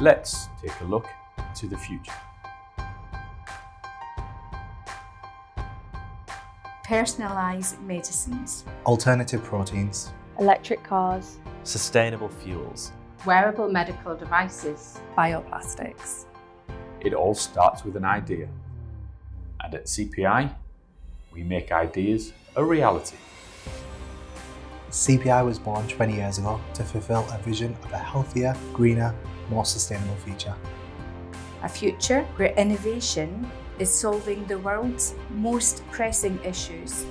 Let's take a look into the future. Personalised medicines, alternative proteins, electric cars, sustainable fuels, wearable medical devices, bioplastics. It all starts with an idea. And at CPI, we make ideas a reality. CPI was born 20 years ago to fulfill a vision of a healthier, greener, more sustainable future. A future where innovation is solving the world's most pressing issues.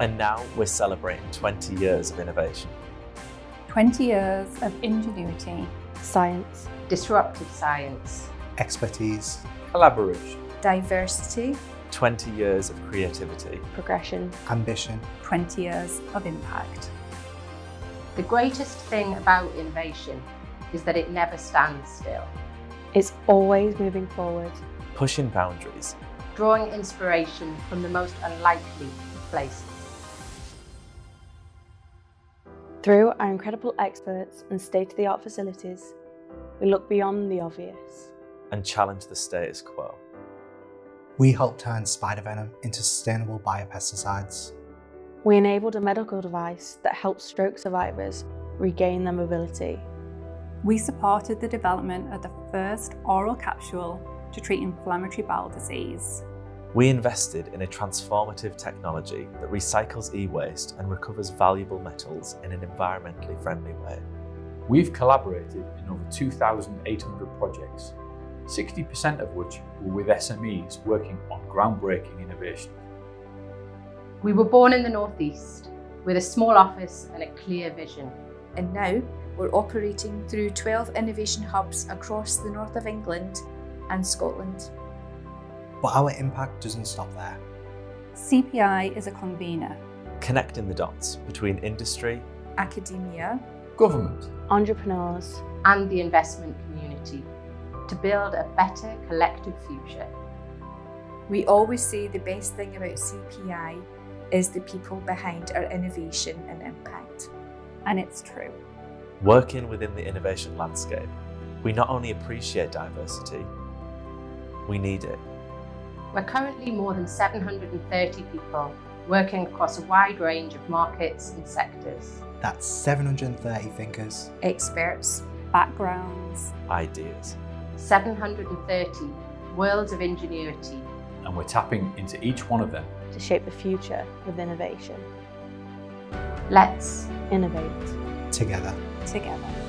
And now we're celebrating 20 years of innovation. 20 years of ingenuity, science, disruptive science, expertise, collaboration, diversity, 20 years of creativity, progression, ambition, 20 years of impact. The greatest thing about innovation is that it never stands still. It's always moving forward, pushing boundaries, drawing inspiration from the most unlikely places. Through our incredible experts and state-of-the-art facilities, we look beyond the obvious and challenge the status quo. We help turn spider venom into sustainable biopesticides. We enabled a medical device that helps stroke survivors regain their mobility. We supported the development of the first oral capsule to treat inflammatory bowel disease. We invested in a transformative technology that recycles e-waste and recovers valuable metals in an environmentally friendly way. We've collaborated in over 2,800 projects, 60% of which were with SMEs working on groundbreaking innovation. We were born in the Northeast with a small office and a clear vision. And now we're operating through 12 innovation hubs across the north of England and Scotland. But our impact doesn't stop there. CPI is a convener, connecting the dots between industry, academia, government, entrepreneurs, and the investment community to build a better collective future. We always say the best thing about CPI is the people behind our innovation and impact. And it's true. Working within the innovation landscape, we not only appreciate diversity, we need it. We're currently more than 730 people working across a wide range of markets and sectors. That's 730 thinkers, experts, backgrounds, ideas. 730 worlds of ingenuity. And we're tapping into each one of them to shape the future with innovation. Let's innovate together. Together. Together.